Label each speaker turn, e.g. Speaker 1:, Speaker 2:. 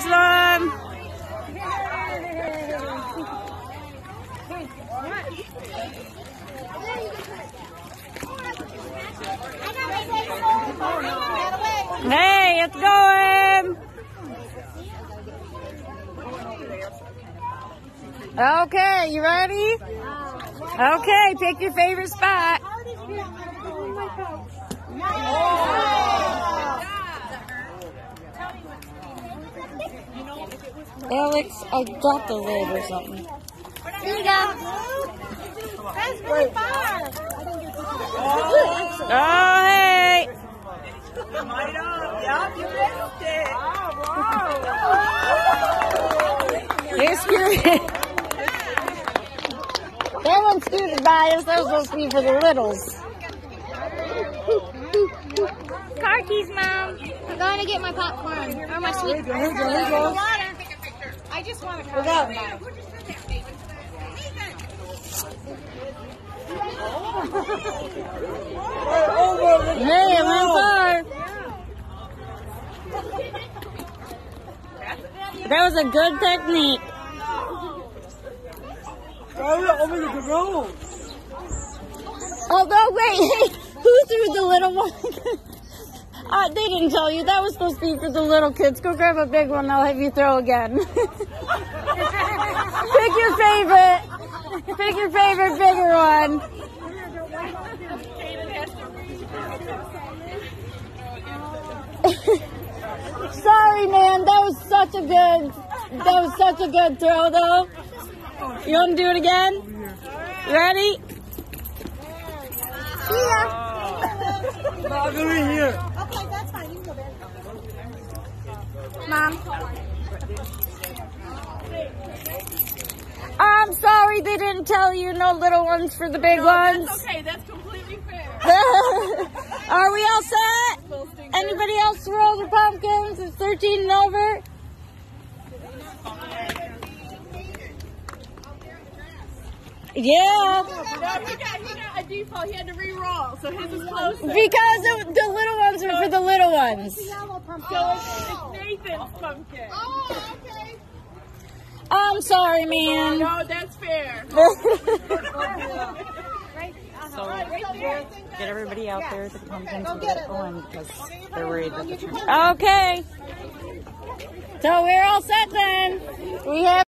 Speaker 1: Jerusalem. Hey, it's going. Okay, you ready? Okay, pick your favorite spot. Alex, I dropped the lid or something.
Speaker 2: Here you go. That's really far.
Speaker 1: Oh, hey. You're screwed. that one scooted by us. That was supposed to be for the littles.
Speaker 2: Car keys, Mom. I'm going to get my popcorn or my sweet. I just want to come.
Speaker 1: Hey, it went far. That was a good technique. Oh, no, wait. Who threw the little one? uh, they didn't tell you. That was supposed to be for the little kids. Go grab a big one. I'll have you throw again. Pick your favorite. Pick your favorite bigger one. Sorry, man. That was such a good. That was such a good throw, though. You want to do it again? Ready?
Speaker 2: Okay, that's fine. You can go back. Mom.
Speaker 1: I'm sorry they didn't tell you no little ones for the big ones.
Speaker 3: Okay, that's completely fair.
Speaker 1: Are we all set? Anybody else throw the pumpkins? It's 13 and over. Yeah,
Speaker 3: No, he got, he got a default. He had to re-roll, so his is closer.
Speaker 1: because the little ones are for the ones.
Speaker 2: Yellow pumpkin.
Speaker 3: So it's Nathan's pumpkin.
Speaker 2: Oh, okay.
Speaker 1: I'm sorry, man.
Speaker 3: No, that's fair.
Speaker 1: So get everybody out there at the pumpkins and get it going because they're worried that the. Okay. So we're all set then. We have.